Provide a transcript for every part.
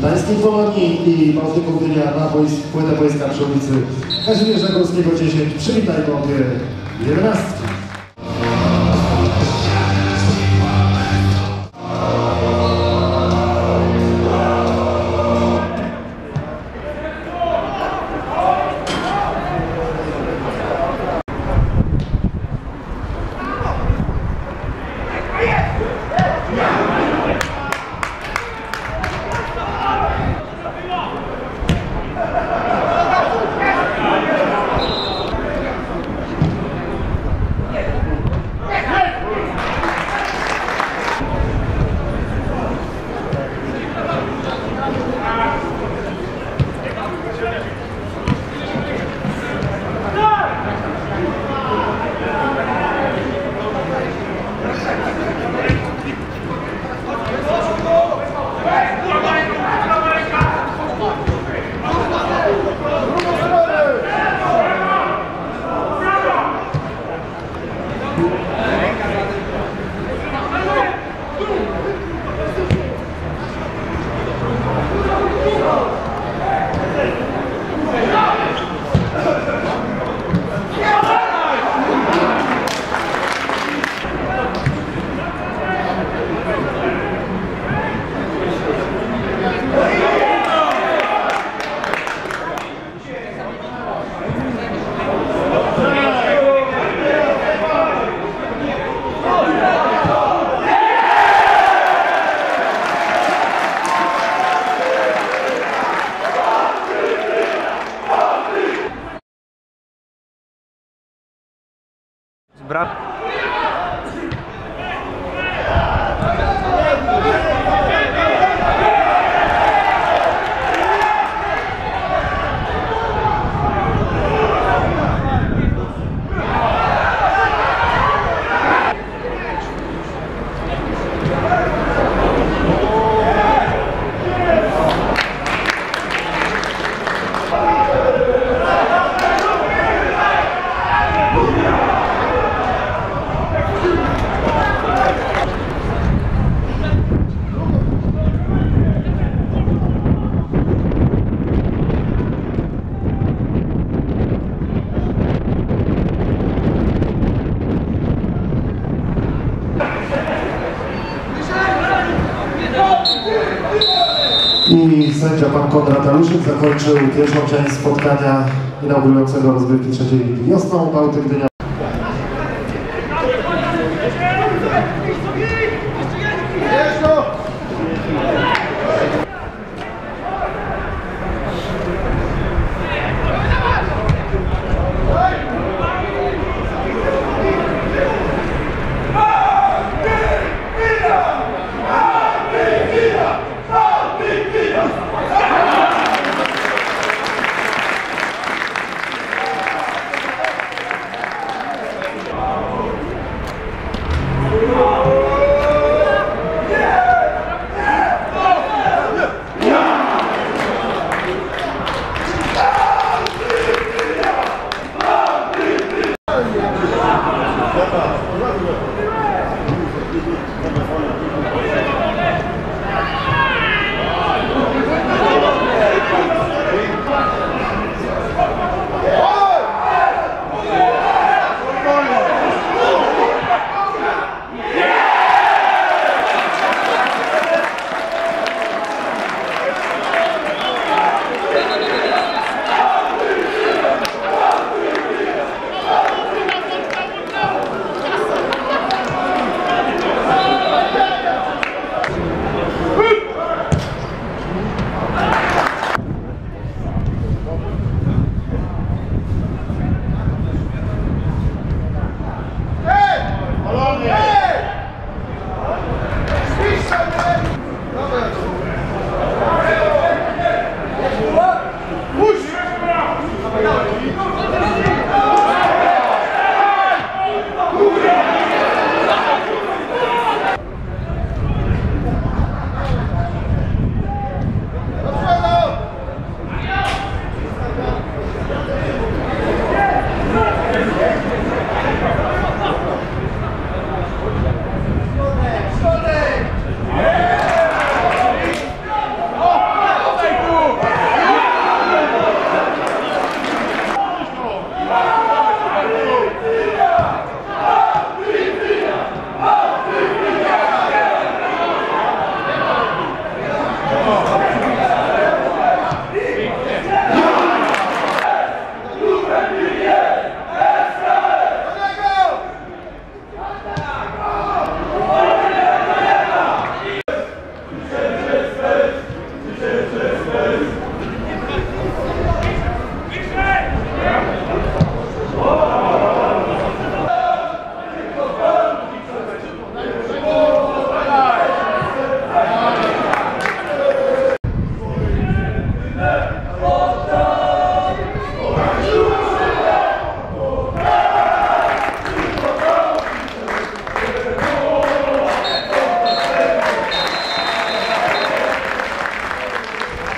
Gdańskiej Polonii i Bałtyku Gdynia na bois, płytę boiska przy ulicy Kazimierza Górskiego 10. Przywitaj kąty 11. Bra... I sędzia pan Konrad Aluszyk zakończył pierwszą część spotkania inaugurującego rozgrywki trzeciej ligi wiosną. Bałtyk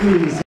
i